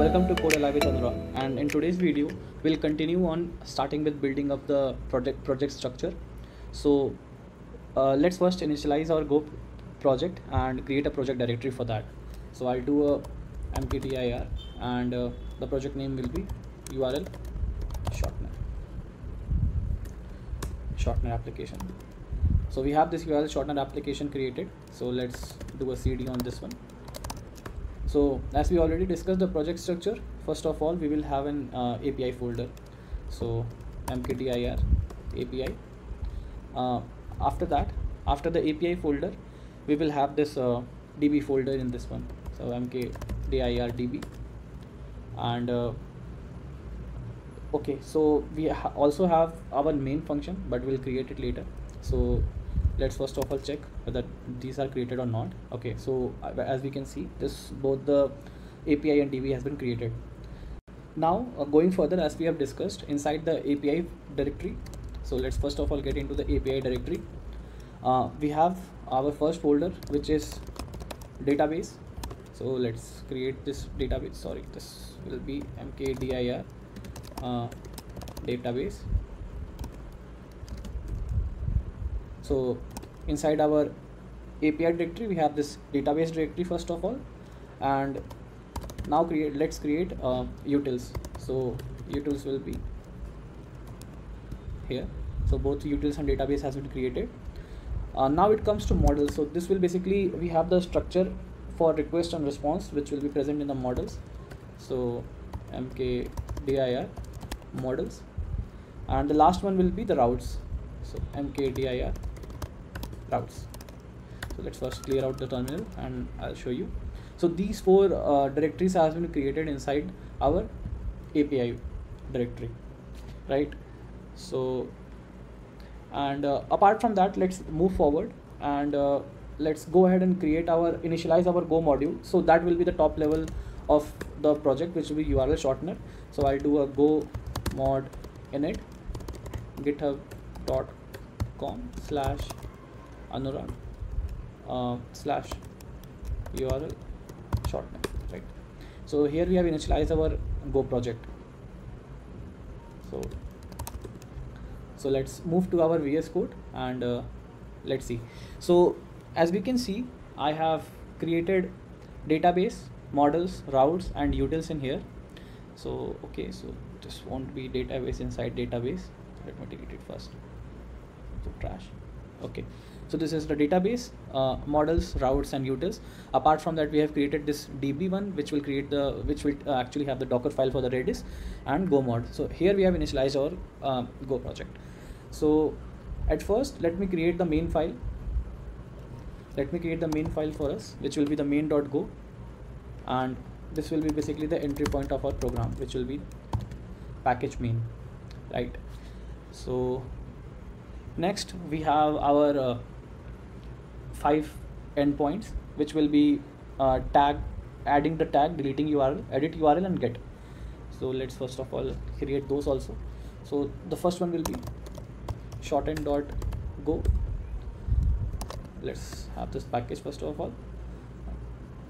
Welcome to Code Alley with and in today's video we'll continue on starting with building up the project project structure. So uh, let's first initialize our Go project and create a project directory for that. So I'll do a mkdir and uh, the project name will be URL shortener shortener application. So we have this URL shortener application created. So let's do a CD on this one so as we already discussed the project structure first of all we will have an uh, api folder. So mkdir api uh, after that after the api folder we will have this uh, db folder in this one. So mkdir db and uh, okay so we ha also have our main function but we'll create it later. So let's first of all check whether these are created or not. Okay so uh, as we can see this both the api and db has been created. Now uh, going further as we have discussed inside the api directory so let's first of all get into the api directory. Uh, we have our first folder which is database. So let's create this database. Sorry this will be mkdir uh, database so inside our API directory we have this database directory first of all. And now create let's create uh, utils. So utils will be here. So both utils and database has been created. Uh, now it comes to models. So this will basically we have the structure for request and response which will be present in the models. So mkdir models. And the last one will be the routes. So mkdir routes so let's first clear out the terminal and I'll show you. So these four uh, directories has been created inside our API directory right? So and uh, apart from that let's move forward and uh, let's go ahead and create our initialize our go module. So that will be the top level of the project which will be url shortener. So i'll do a go mod init github.com slash anurag uh, slash url short name right? So here we have initialized our go project. So so let's move to our vs code and uh, let's see. So as we can see i have created database models routes and utils in here. So okay so this won't be database inside database. Let me delete it first. So trash. Okay so this is the database uh, models routes and utils. Apart from that we have created this db one which will create the which will uh, actually have the docker file for the redis and go mod. So here we have initialized our uh, go project. So at first let me create the main file. Let me create the main file for us which will be the main.go and this will be basically the entry point of our program which will be package main right? So next we have our uh, five endpoints which will be uh, tag adding the tag deleting url edit url and get. So let's first of all create those also. So the first one will be shorten dot go. Let's have this package first of all.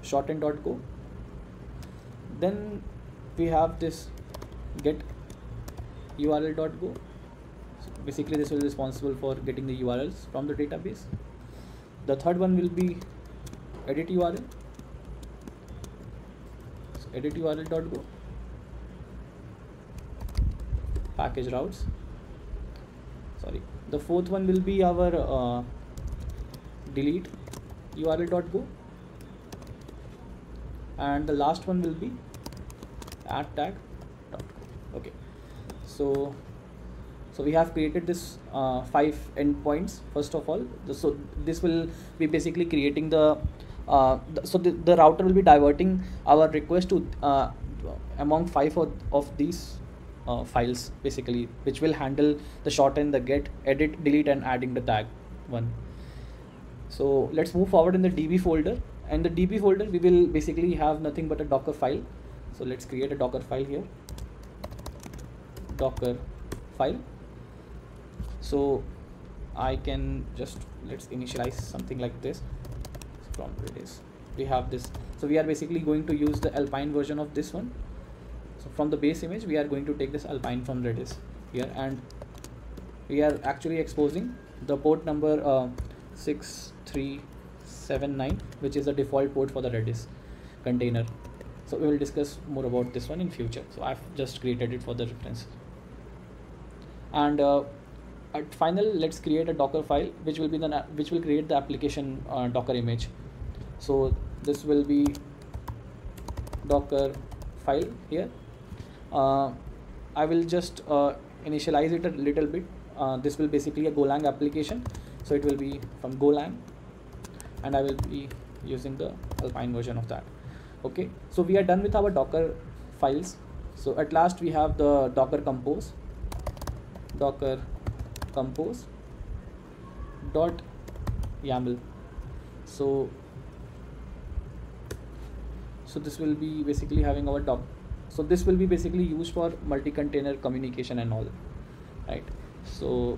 shorten dot go. Then we have this get url dot go. So basically this will be responsible for getting the urls from the database the third one will be edit url so edit url.go package routes. Sorry. The fourth one will be our uh, delete url.go and the last one will be add tag okay. So so we have created this uh, five endpoints first of all. So this will be basically creating the, uh, so the, the, router will be diverting our request to uh, among five of, of these uh, files basically which will handle the shorten the get edit delete and adding the tag one. So let's move forward in the db folder. And the db folder we will basically have nothing but a docker file. So let's create a docker file here. Docker file so I can just let's initialize something like this. From Redis we have this. So we are basically going to use the alpine version of this one. So from the base image we are going to take this alpine from redis here. And we are actually exposing the port number uh, 6379 which is the default port for the redis container. So we will discuss more about this one in future. So i've just created it for the reference. And uh, at final let's create a docker file which will be the which will create the application uh, docker image. So this will be docker file here. Uh, I will just uh, initialize it a little bit. Uh, this will basically a Golang application. So it will be from Golang and I will be using the Alpine version of that. Okay? So we are done with our docker files. So at last we have the docker compose docker compose dot yaml. So so this will be basically having our doc so this will be basically used for multi-container communication and all right? So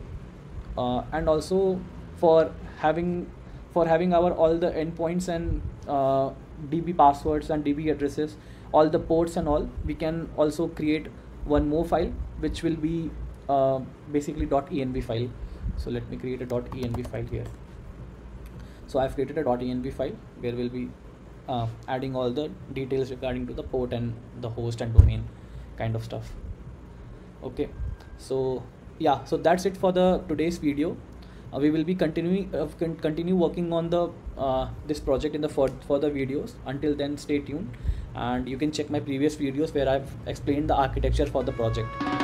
uh, and also for having for having our all the endpoints and uh, db passwords and db addresses all the ports and all we can also create one more file which will be uh, basically .env file. So let me create a .env file here. So I've created a .env file where we'll be uh, adding all the details regarding to the port and the host and domain kind of stuff. Okay. So yeah. So that's it for the today's video. Uh, we will be continuing uh, con continue working on the uh, this project in the for further videos. Until then stay tuned. And you can check my previous videos where I've explained the architecture for the project